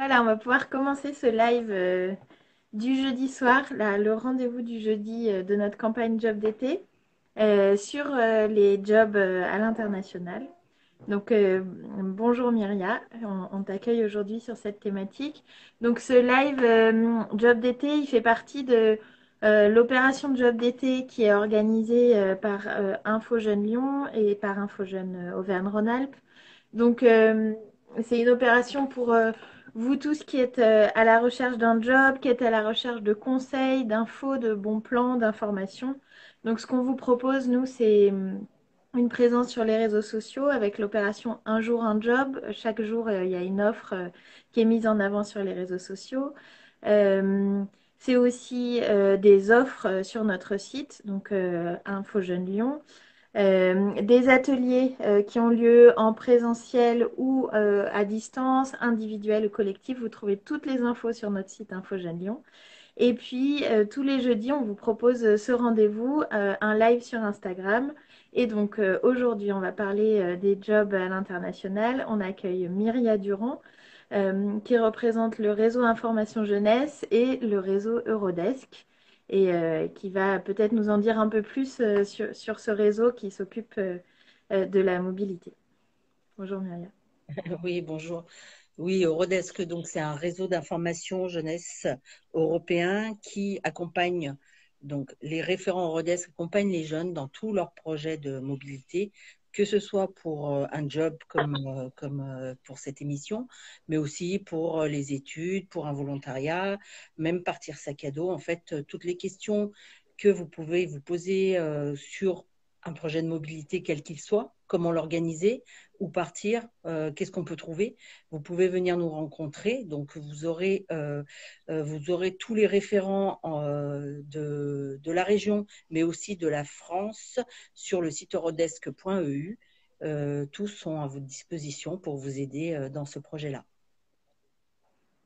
Voilà, on va pouvoir commencer ce live euh, du jeudi soir, là, le rendez-vous du jeudi euh, de notre campagne job d'été euh, sur les jobs à l'international. Donc, bonjour Myria, on, on t'accueille aujourd'hui sur cette thématique. Donc, ce live job d'été, il fait partie de l'opération job d'été qui est organisée par Info Jeune Lyon et par Info Jeune Auvergne-Rhône-Alpes. Donc, c'est une opération pour vous tous qui êtes euh, à la recherche d'un job, qui êtes à la recherche de conseils, d'infos, de bons plans, d'informations. Donc, ce qu'on vous propose, nous, c'est hum, une présence sur les réseaux sociaux avec l'opération Un jour, un job. Chaque jour, euh, il y a une offre euh, qui est mise en avant sur les réseaux sociaux. Euh, c'est aussi des offres sur notre site, donc Info Jeune Lyon. Euh, des ateliers euh, qui ont lieu en présentiel ou euh, à distance, individuel ou collectif. Vous trouvez toutes les infos sur notre site Info Lyon. Et puis, tous les jeudis, on vous propose ce rendez-vous, un live sur Instagram. Et donc, aujourd'hui, on va parler des jobs à l'international. On accueille Myria Durand, qui représente le réseau Information Jeunesse et le réseau Eurodesk, et euh, qui va peut-être nous en dire un peu plus euh, sur, ce réseau qui s'occupe euh, de la mobilité. Bonjour Myria. Oui, bonjour. Oui, Eurodesk, donc c'est un réseau d'information jeunesse européen qui accompagne donc les référents Eurodesk accompagnent les jeunes dans tous leurs projets de mobilité, que ce soit pour euh, un job comme, euh, euh, pour cette émission, mais aussi pour les études, pour un volontariat, même partir sac à dos. En fait, toutes les questions que vous pouvez vous poser sur un projet de mobilité quel qu'il soit, comment l'organiser, où partir, euh, qu'est-ce qu'on peut trouver. Vous pouvez venir nous rencontrer. Donc, vous aurez, euh, euh, tous les référents de, la région, mais aussi de la France sur le site eurodesk.eu. Euh, tous sont à votre disposition pour vous aider dans ce projet-là.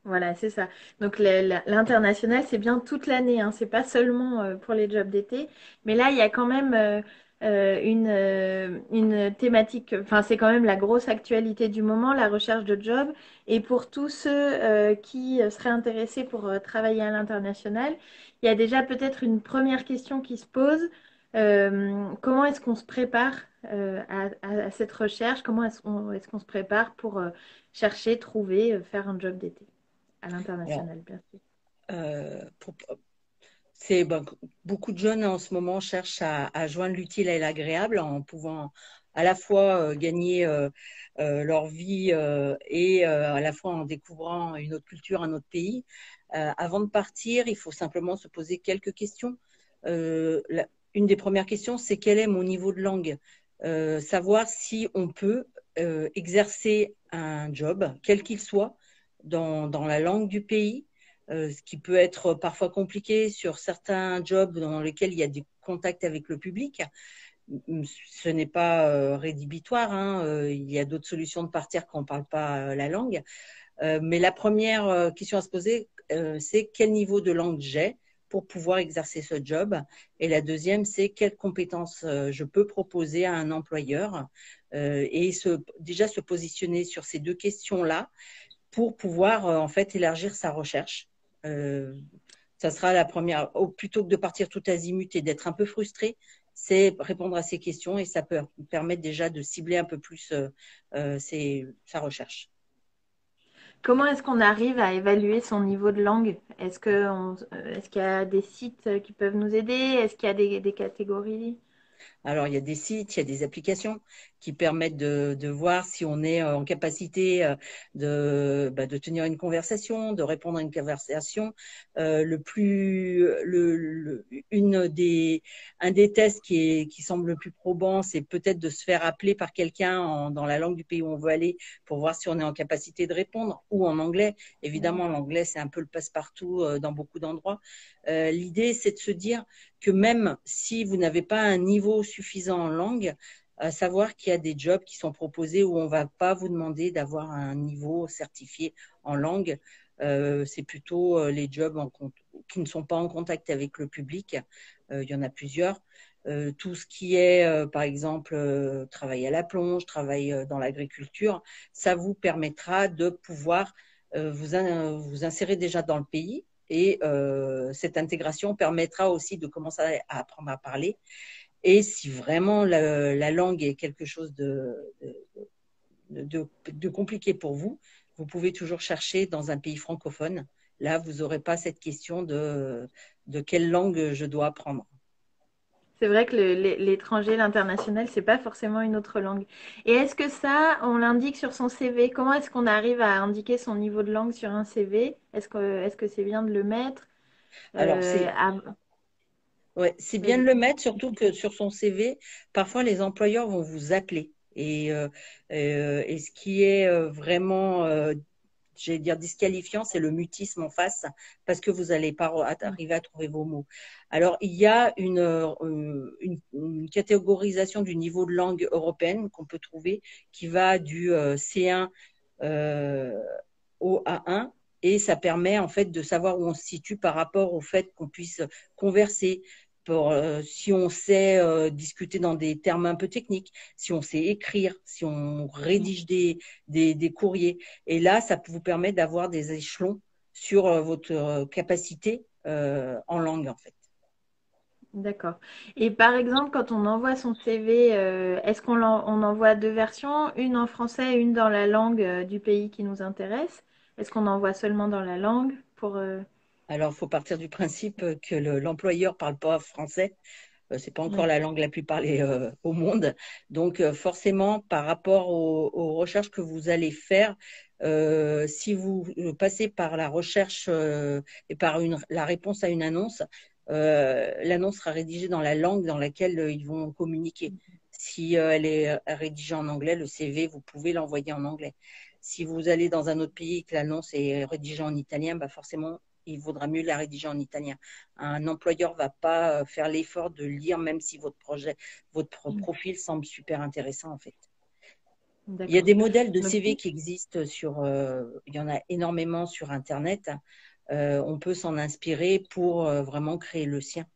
Voilà, c'est ça. Donc l'international, c'est bien toute l'année, hein. C'est pas seulement pour les jobs d'été. Mais là, il y a quand même euh, une, euh, une thématique, enfin c'est quand même la grosse actualité du moment, la recherche de job. Et pour tous ceux euh, qui seraient intéressés pour travailler à l'international, il y a déjà peut-être une première question qui se pose. Comment est-ce qu'on se prépare à, cette recherche? Comment est-ce qu'on est-ce qu'on se prépare pour chercher, trouver, faire un job d'été? À l'international, bien sûr? pour, C'est ben, beaucoup de jeunes en ce moment cherchent à, joindre l'utile et l'agréable en pouvant à la fois euh, gagner euh, euh, leur vie et à la fois en découvrant une autre culture, un autre pays. Avant de partir, il faut simplement se poser quelques questions. Une des premières questions, c'est quel est mon niveau de langue? Savoir si on peut exercer un job, quel qu'il soit, dans la langue du pays euh, ce qui peut être parfois compliqué sur certains jobs dans lesquels il y a des contacts avec le public. Ce n'est pas euh, rédhibitoire, hein, euh, il y a d'autres solutions de partir quand on ne parle pas la langue. Mais la première question à se poser, c'est quel niveau de langue j'ai pour pouvoir exercer ce job? Et la deuxième, c'est quelles compétences je peux proposer à un employeur. Et déjà se positionner sur ces deux questions-là pour pouvoir en fait élargir sa recherche. Euh, ça sera la première, plutôt que de partir tout azimut et d'être un peu frustré, c'est répondre à ces questions et ça peut permettre déjà de cibler un peu plus euh, euh, sa recherche. Comment est-ce qu'on arrive à évaluer son niveau de langue? Est-ce qu'il y a des sites qui peuvent nous aider? Est-ce qu'il y a des catégories? Alors, il y a des sites, il y a des applications qui permettent de, de voir si on est euh, en capacité euh, de, bah, de tenir une conversation, de répondre à une conversation. Euh, le plus, le, le- une des, un des tests qui, est, qui semble le plus probant, c'est peut-être de se faire appeler par quelqu'un dans la langue du pays où on veut aller pour voir si on est en capacité de répondre ou en anglais. Évidemment, l'anglais, c'est un peu le passe-partout dans beaucoup d'endroits. Euh, L'idée, c'est de se dire que même si vous n'avez pas un niveau suffisant en langue, à savoir qu'il y a des jobs qui sont proposés où on ne va pas vous demander d'avoir un niveau certifié en langue. Euh, c'est plutôt euh, les jobs qui ne sont pas en contact avec le public. Euh, il y en a plusieurs. Tout ce qui est, par exemple, travail à la plonge, travail dans l'agriculture, ça vous permettra de pouvoir vous, vous insérez déjà dans le pays et cette intégration permettra aussi de commencer à, apprendre à parler. Et si vraiment la, langue est quelque chose de, de, compliqué pour vous, vous pouvez toujours chercher dans un pays francophone. Là, vous n'aurez pas cette question de, de quelle langue je dois apprendre. C'est vrai que l'étranger, l'international, c'est pas forcément une autre langue. Et est-ce que ça, on l'indique sur son CV Comment est-ce qu'on arrive à indiquer son niveau de langue sur un CV Est-ce que c'est bien de le mettre Alors euh, ouais, c'est bien de le mettre, surtout que sur son CV, parfois les employeurs vont vous appeler. Et, euh, euh, et ce qui est vraiment j'allais dire disqualifiant, c'est le mutisme en face, parce que vous n'allez pas arriver à trouver vos mots. Alors, il y a une, euh, une, catégorisation du niveau de langue européenne qu'on peut trouver qui va du euh, C1 euh, au A1 et ça permet en fait de savoir où on se situe par rapport au fait qu'on puisse converser, pour, euh, si on sait euh, discuter dans des termes un peu techniques, si on sait écrire, si on rédige des, des, des courriers. Et là, ça vous permet d'avoir des échelons sur euh, votre capacité en langue, en fait. D'accord. Et par exemple, quand on envoie son CV, est-ce qu'on on envoie deux versions, une en français et une dans la langue du pays qui nous intéresse? Est-ce qu'on envoie seulement dans la langue pour alors, il faut partir du principe que l'employeur ne parle pas français. Ce euh, c'est pas encore la langue la plus parlée euh, au monde. Donc, euh, forcément, par rapport aux, recherches que vous allez faire, si vous passez par la recherche et par la réponse à une annonce, l'annonce sera rédigée dans la langue dans laquelle ils vont communiquer. Si elle est rédigée en anglais, le CV, vous pouvez l'envoyer en anglais. Si vous allez dans un autre pays et que l'annonce est rédigée en italien, bah forcément, il vaudra mieux la rédiger en italien. Un employeur va pas euh, faire l'effort de lire, même si votre projet, votre mm. profil semble super intéressant en fait. Il y a des modèles de CV qui existent sur, euh, il y en a énormément sur Internet. Euh, on peut s'en inspirer pour vraiment créer le sien.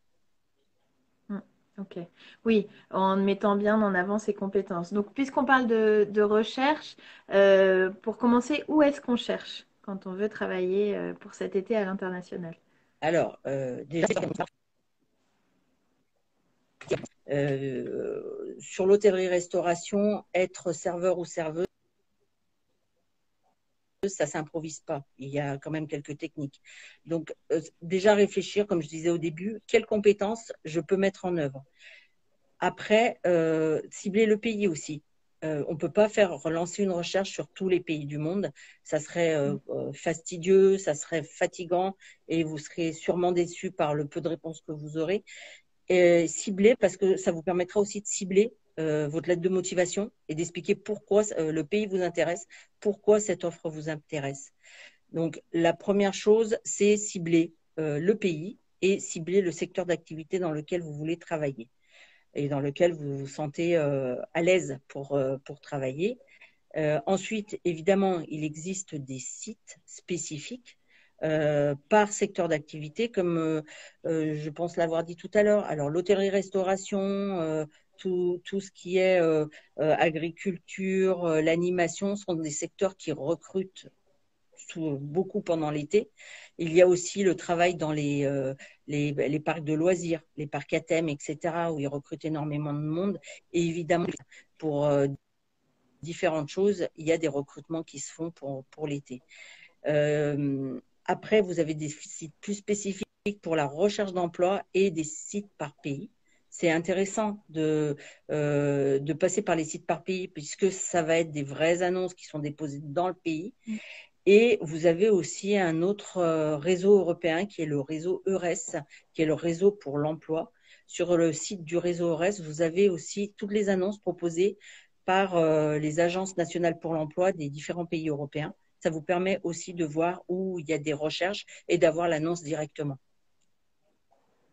Mm. Ok. Oui, en mettant bien en avant ses compétences. Donc, puisqu'on parle de recherche, pour commencer, où est-ce qu'on cherche? Quand on veut travailler euh, pour cet été à l'international Alors, euh, déjà, euh, sur l'hôtellerie-restauration, être serveur ou serveuse, ça s'improvise pas. Il y a quand même quelques techniques. Donc, déjà réfléchir, comme je disais au début, quelles compétences je peux mettre en œuvre. Après, cibler le pays aussi. Euh, on ne peut pas faire relancer une recherche sur tous les pays du monde. Ça serait euh, mm. euh, fastidieux, ça serait fatigant et vous serez sûrement déçu par le peu de réponses que vous aurez. Et cibler, parce que ça vous permettra aussi de cibler votre lettre de motivation et d'expliquer pourquoi le pays vous intéresse, pourquoi cette offre vous intéresse. Donc, la première chose, c'est cibler le pays et cibler le secteur d'activité dans lequel vous voulez travailler et dans lequel vous vous sentez euh, à l'aise pour, euh, pour travailler. Euh, ensuite, évidemment, il existe des sites spécifiques par secteur d'activité, comme je pense l'avoir dit tout à l'heure. Alors, l'hôtellerie-restauration, tout, tout, ce qui est agriculture, l'animation sont des secteurs qui recrutent beaucoup pendant l'été. Il y a aussi le travail dans les, euh, les, parcs de loisirs, les parcs à thème, etc., où ils recrutent énormément de monde. Et évidemment, pour euh, différentes choses, il y a des recrutements qui se font pour, l'été. Euh, après, vous avez des sites plus spécifiques pour la recherche d'emploi et des sites par pays. C'est intéressant de, de passer par les sites par pays puisque ça va être des vraies annonces qui sont déposées dans le pays. Et vous avez aussi un autre euh, réseau européen qui est le réseau EURES, qui est le réseau pour l'emploi. Sur le site du réseau EURES, vous avez aussi toutes les annonces proposées par euh, les agences nationales pour l'emploi des différents pays européens. Ça vous permet aussi de voir où il y a des recherches et d'avoir l'annonce directement.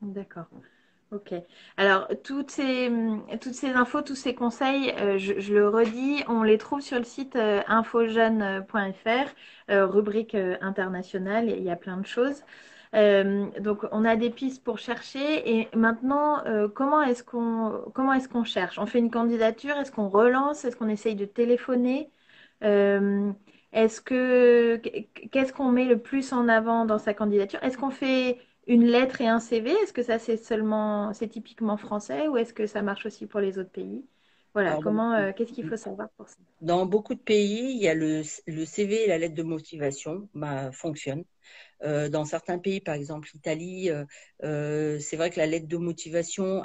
D'accord. Ok. Alors, toutes ces, toutes ces infos, tous ces conseils, euh, je, le redis, on les trouve sur le site euh, infojeune.fr, euh, rubrique internationale, il y a plein de choses. donc, on a des pistes pour chercher. Et maintenant, comment est-ce qu'on comment est-ce qu'on cherche? On fait une candidature Est-ce qu'on relance? Est-ce qu'on essaye de téléphoner? Est-ce que qu'est-ce qu'on met le plus en avant dans sa candidature? Est-ce qu'on fait une lettre et un CV Est-ce que ça c'est seulement c'est typiquement français ou est-ce que ça marche aussi pour les autres pays? Voilà, comment euh, qu'est-ce qu'il faut savoir pour ça? Dans beaucoup de pays, il y a le, CV et la lettre de motivation bah, fonctionnent. Euh, dans certains pays, par exemple l'Italie, euh, c'est vrai que la lettre de motivation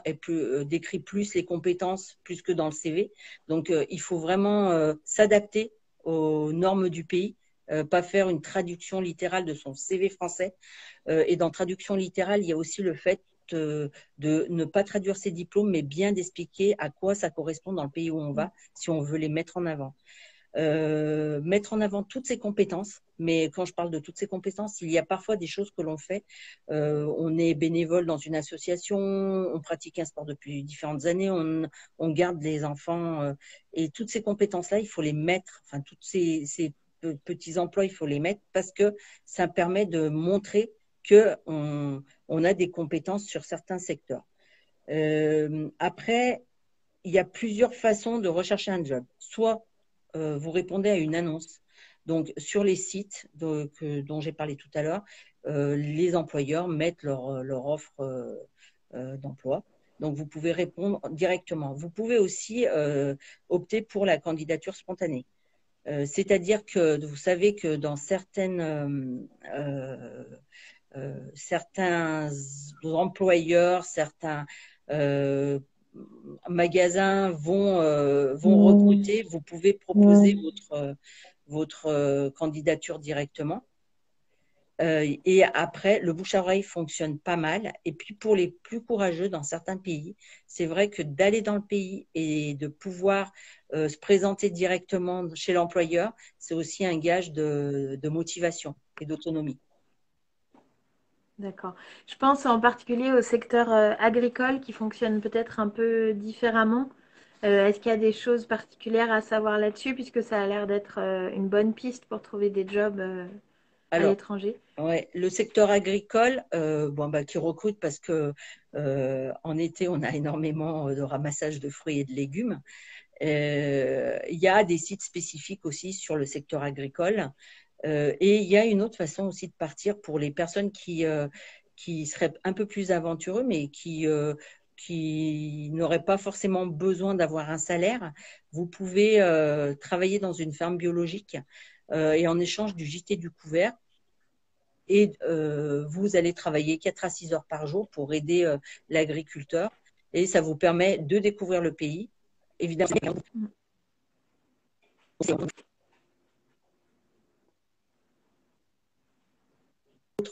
décrit plus les compétences plus que dans le CV. Donc il faut vraiment s'adapter aux normes du pays, euh, pas faire une traduction littérale de son CV français. Euh, et dans traduction littérale, il y a aussi le fait de, ne pas traduire ses diplômes, mais bien d'expliquer à quoi ça correspond dans le pays où on va, si on veut les mettre en avant. Euh, mettre en avant toutes ses compétences. Mais quand je parle de toutes ces compétences, il y a parfois des choses que l'on fait. on est bénévole dans une association, on pratique un sport depuis différentes années, on, garde les enfants. et toutes ces compétences-là, il faut les mettre, enfin, toutes ces, petits emplois, il faut les mettre parce que ça permet de montrer qu'on on a des compétences sur certains secteurs. après, il y a plusieurs façons de rechercher un job. Soit euh, vous répondez à une annonce. Donc, sur les sites dont j'ai parlé tout à l'heure, euh, les employeurs mettent leur, leur offre euh, d'emploi. Donc, vous pouvez répondre directement. Vous pouvez aussi opter pour la candidature spontanée. C'est-à-dire que vous savez que dans certaines, certains employeurs, certains magasins vont, euh, vont mmh. recruter, vous pouvez proposer votre, votre euh, candidature directement. Euh, et après, le bouche à oreille fonctionne pas mal. Et puis pour les plus courageux dans certains pays, c'est vrai que d'aller dans le pays et de pouvoir se présenter directement chez l'employeur, c'est aussi un gage de, motivation et d'autonomie. D'accord. Je pense en particulier au secteur euh, agricole qui fonctionne peut-être un peu différemment. Euh, est-ce qu'il y a des choses particulières à savoir là-dessus, puisque ça a l'air d'être euh, une bonne piste pour trouver des jobs à l'étranger? Ouais, le secteur agricole, bon, bah, qui recrute parce que en été, on a énormément de ramassage de fruits et de légumes. Il y a des sites spécifiques aussi sur le secteur agricole. Euh, et il y a une autre façon aussi de partir pour les personnes qui, euh, qui seraient un peu plus aventureux, mais qui, euh, qui n'auraient pas forcément besoin d'avoir un salaire. Vous pouvez travailler dans une ferme biologique et en échange du gîte du couvert, et vous allez travailler 4 à 6 heures par jour pour aider l'agriculteur et ça vous permet de découvrir le pays. Évidemment,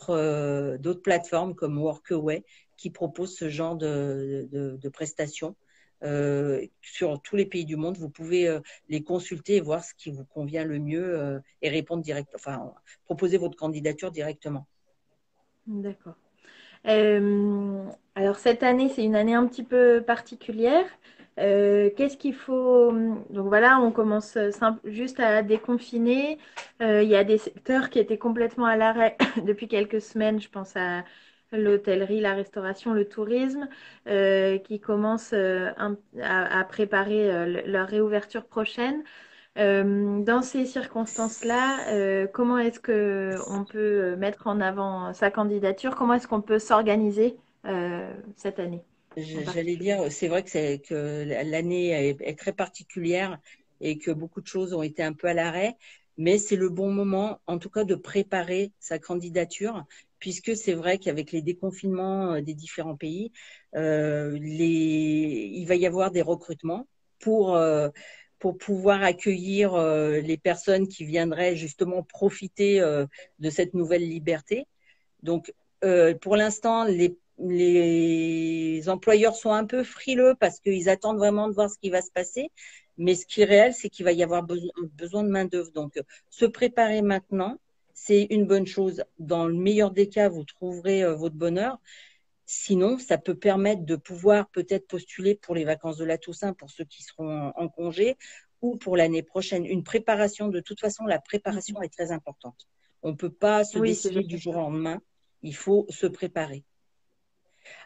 Euh, d'autres plateformes comme Workaway qui proposent ce genre de, prestations. Euh, sur tous les pays du monde, vous pouvez euh, les consulter et voir ce qui vous convient le mieux et répondre direct, enfin, proposer votre candidature directement. D'accord. alors cette année, c'est une année un petit peu particulière. Euh, qu'est-ce qu'il faut Donc voilà, on commence juste à déconfiner. Euh, il y a des secteurs qui étaient complètement à l'arrêt depuis quelques semaines. Je pense à l'hôtellerie, la restauration, le tourisme, euh, qui commencent à, préparer leur réouverture prochaine. dans ces circonstances-là, comment est-ce qu'on peut mettre en avant sa candidature? Comment est-ce qu'on peut s'organiser cette année? J'allais dire, c'est vrai que, que l'année est, très particulière et que beaucoup de choses ont été un peu à l'arrêt, mais c'est le bon moment, en tout cas, de préparer sa candidature, puisque c'est vrai qu'avec les déconfinements euh, des différents pays, euh, les... il va y avoir des recrutements pour euh, pour pouvoir accueillir les personnes qui viendraient justement profiter de cette nouvelle liberté. Donc, pour l'instant, les les employeurs sont un peu frileux parce qu'ils attendent vraiment de voir ce qui va se passer. Mais ce qui est réel, c'est qu'il va y avoir besoin de main-d'œuvre. Donc, se préparer maintenant, c'est une bonne chose. Dans le meilleur des cas, vous trouverez euh, votre bonheur. Sinon, ça peut permettre de pouvoir peut-être postuler pour les vacances de la Toussaint pour ceux qui seront en congé ou pour l'année prochaine. Une préparation, de toute façon, la préparation est très importante. On ne peut pas se décider du jour au lendemain. Il faut se préparer.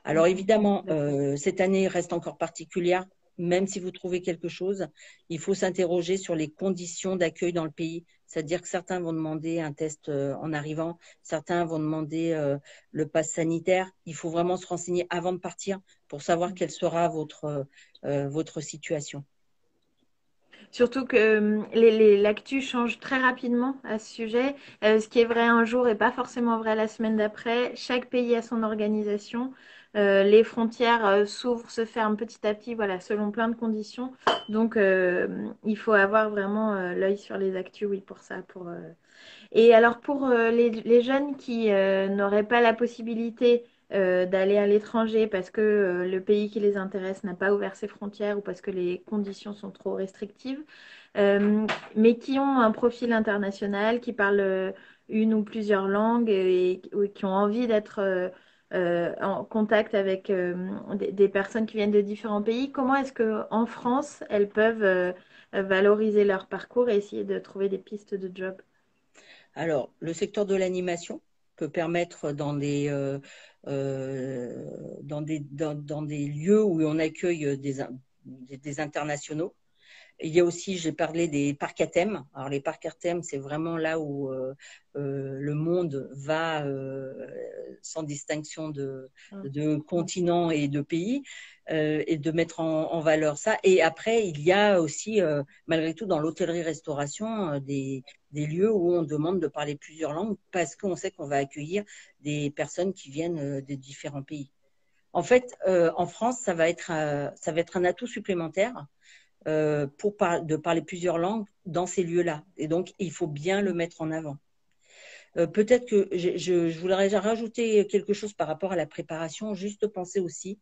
Alors évidemment, euh, cette année reste encore particulière. Même si vous trouvez quelque chose, il faut s'interroger sur les conditions d'accueil dans le pays. C'est-à-dire que certains vont demander un test euh, en arrivant, certains vont demander euh, le pass sanitaire. Il faut vraiment se renseigner avant de partir pour savoir quelle sera votre, euh, votre situation. Surtout que l'actu change très rapidement à ce sujet. ce qui est vrai un jour n'est pas forcément vrai la semaine d'après. Chaque pays a son organisation. Euh, les frontières euh, s'ouvrent, se ferment petit à petit, voilà, selon plein de conditions. Donc, euh, il faut avoir vraiment l'œil sur les actus, oui, pour ça. Pour, Et alors, pour les, jeunes qui n'auraient pas la possibilité d'aller à l'étranger parce que le pays qui les intéresse n'a pas ouvert ses frontières ou parce que les conditions sont trop restrictives, mais qui ont un profil international, qui parlent une ou plusieurs langues et, et qui ont envie d'être euh, en contact avec euh, des, personnes qui viennent de différents pays. Comment est-ce qu'en France, elles peuvent euh, valoriser leur parcours et essayer de trouver des pistes de job? Alors, le secteur de l'animation peut permettre dans des, dans des, dans, des lieux où on accueille des, des internationaux il y a aussi, j'ai parlé des parcs à thème. Alors les parcs à thème, c'est vraiment là où euh, euh, le monde va euh, sans distinction de, ah. de continent et de pays et de mettre en, valeur ça. Et après, il y a aussi, malgré tout, dans l'hôtellerie-restauration, des, des lieux où on demande de parler plusieurs langues parce qu'on sait qu'on va accueillir des personnes qui viennent de différents pays. En fait, en France, ça va être, ça va être un atout supplémentaire euh, pour de parler plusieurs langues dans ces lieux-là. Et donc, il faut bien le mettre en avant. Euh, peut-être que je, je, voudrais rajouter quelque chose par rapport à la préparation, juste penser aussi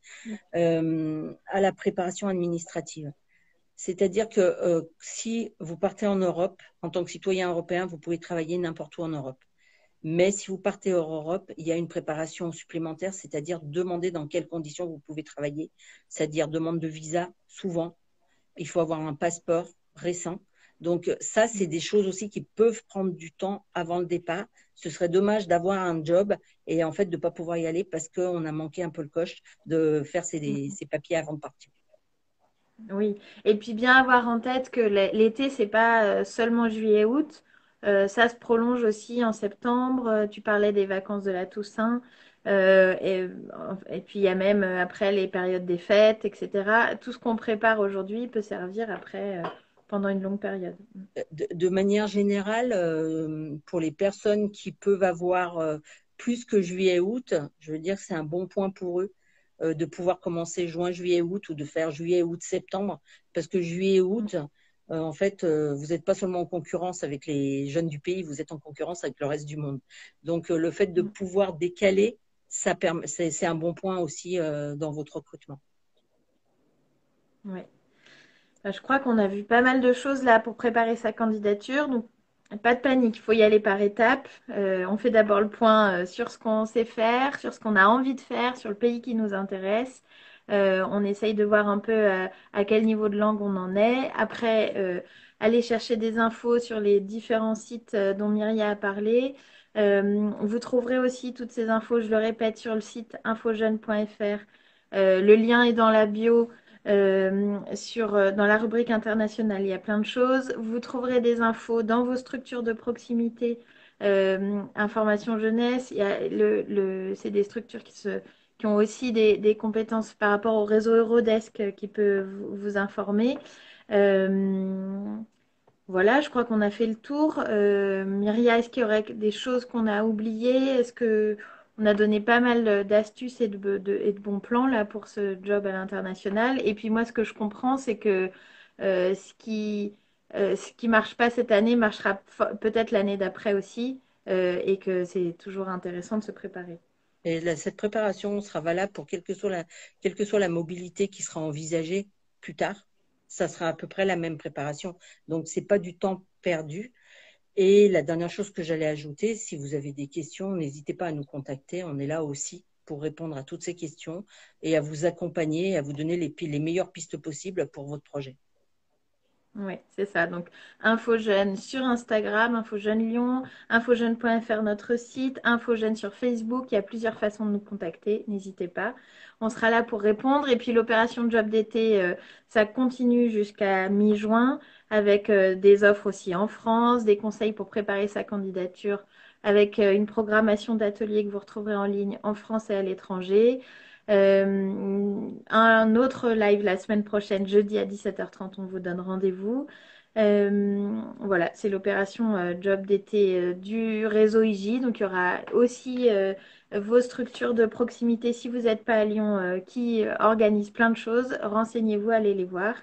euh, à la préparation administrative. C'est-à-dire que si vous partez en Europe, en tant que citoyen européen, vous pouvez travailler n'importe où en Europe. Mais si vous partez hors Europe, il y a une préparation supplémentaire, c'est-à-dire demander dans quelles conditions vous pouvez travailler, c'est-à-dire demande de visa, souvent, il faut avoir un passeport récent. Donc ça, c'est des choses aussi qui peuvent prendre du temps avant le départ. Ce serait dommage d'avoir un job et en fait de ne pas pouvoir y aller parce qu'on a manqué un peu le coche de faire ses, mm-hmm. papiers avant de partir. Oui, et puis bien avoir en tête que l'été, c'est pas euh, seulement juillet-août. Euh, ça se prolonge aussi en septembre. Euh, tu parlais des vacances de la Toussaint. Euh, et, puis il y a même euh, après les périodes des fêtes, etc. Tout ce qu'on prépare aujourd'hui peut servir après euh, pendant une longue période. De, manière générale, pour les personnes qui peuvent avoir plus que juillet-août, je veux dire que c'est un bon point pour eux de pouvoir commencer juin, juillet, août ou de faire juillet, août, septembre, parce que juillet, août, en fait, vous n'êtes pas seulement en concurrence avec les jeunes du pays, vous êtes en concurrence avec le reste du monde. Donc, le fait de mm. pouvoir décaler c'est un bon point aussi euh, dans votre recrutement. Oui. Je crois qu'on a vu pas mal de choses là pour préparer sa candidature. Donc, pas de panique, il faut y aller par étapes. Euh, on fait d'abord le point euh, sur ce qu'on sait faire, sur ce qu'on a envie de faire, sur le pays qui nous intéresse. on essaye de voir un peu à quel niveau de langue on en est. Après, aller chercher des infos sur les différents sites dont Myria a parlé. Euh, vous trouverez aussi toutes ces infos, je le répète, sur le site infojeune.fr. Euh, le lien est dans la bio. Euh, sur, dans la rubrique internationale, il y a plein de choses. Vous trouverez des infos dans vos structures de proximité. information jeunesse, il y a le, c'est des structures qui, se, qui ont aussi des, compétences par rapport au réseau Eurodesk qui peut vous informer. Voilà, je crois qu'on a fait le tour. Euh, Myria, est-ce qu'il y aurait des choses qu'on a oubliées? Est-ce que on a donné pas mal d'astuces et de, bons plans là pour ce job à l'international? Et puis moi, ce que je comprends, c'est que euh, ce qui euh, marche pas cette année marchera peut-être l'année d'après aussi, et que c'est toujours intéressant de se préparer. Et cette préparation sera valable pour quelle que soit la mobilité qui sera envisagée plus tard? Ça sera à peu près la même préparation. Donc, ce n'est pas du temps perdu. Et la dernière chose que j'allais ajouter, si vous avez des questions, n'hésitez pas à nous contacter. On est là aussi pour répondre à toutes ces questions et à vous accompagner, à vous donner les, les meilleures pistes possibles pour votre projet. Oui, c'est ça. Donc, Info Jeune sur Instagram, Info Jeune Lyon, infojeune.fr notre site, Info Jeune sur Facebook. Il y a plusieurs façons de nous contacter. N'hésitez pas. On sera là pour répondre. Et puis, l'opération Job d'été, euh, ça continue jusqu'à mi-juin avec euh, des offres aussi en France, des conseils pour préparer sa candidature avec euh, une programmation d'ateliers que vous retrouverez en ligne en France et à l'étranger. Euh, un autre live la semaine prochaine, jeudi à 17h30, on vous donne rendez-vous. Euh, voilà, c'est l'opération euh, job d'été euh, du réseau IJ. Donc, il y aura aussi vos structures de proximité, si vous n'êtes pas à Lyon, qui organisent plein de choses. Renseignez-vous, allez les voir.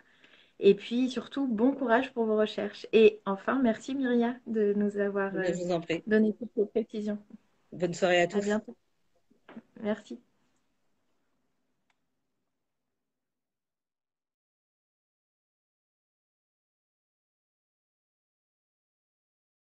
Et puis, surtout, bon courage pour vos recherches. Et enfin, merci Myria de nous avoir vous en donné toutes ces précisions. Bonne soirée à À tous. bientôt. Merci.